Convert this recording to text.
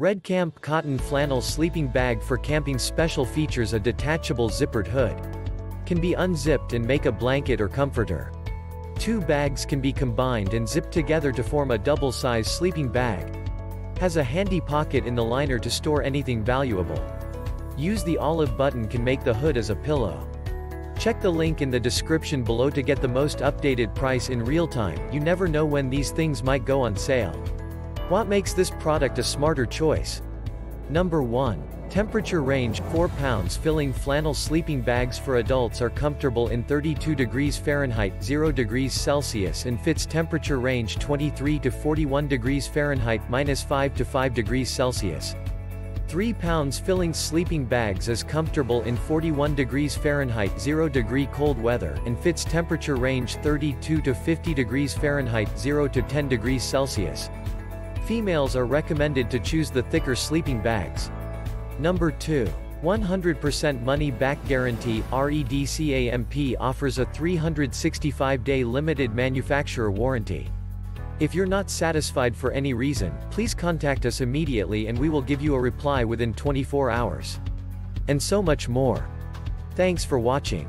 REDCAMP Cotton Flannel Sleeping Bag for Camping Special features a detachable zippered hood. Can be unzipped and make a blanket or comforter. Two bags can be combined and zipped together to form a double-size sleeping bag. Has a handy pocket in the liner to store anything valuable. Use the olive button can make the hood as a pillow. Check the link in the description below to get the most updated price in real time, you never know when these things might go on sale. What makes this product a smarter choice? Number 1. Temperature range 4 pounds filling flannel sleeping bags for adults are comfortable in 32 degrees Fahrenheit 0 degrees Celsius and fits temperature range 23 to 41 degrees Fahrenheit minus 5 to 5 degrees Celsius. 3 pounds filling sleeping bags is comfortable in 41 degrees Fahrenheit 0 degree cold weather and fits temperature range 32 to 50 degrees Fahrenheit 0 to 10 degrees Celsius. Females are recommended to choose the thicker sleeping bags. Number 2. 100% money back guarantee REDCAMP offers a 365-day limited manufacturer warranty. If you're not satisfied for any reason, please contact us immediately and we will give you a reply within 24 hours. And so much more. Thanks for watching.